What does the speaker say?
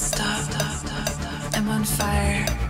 stop. I'm on fire.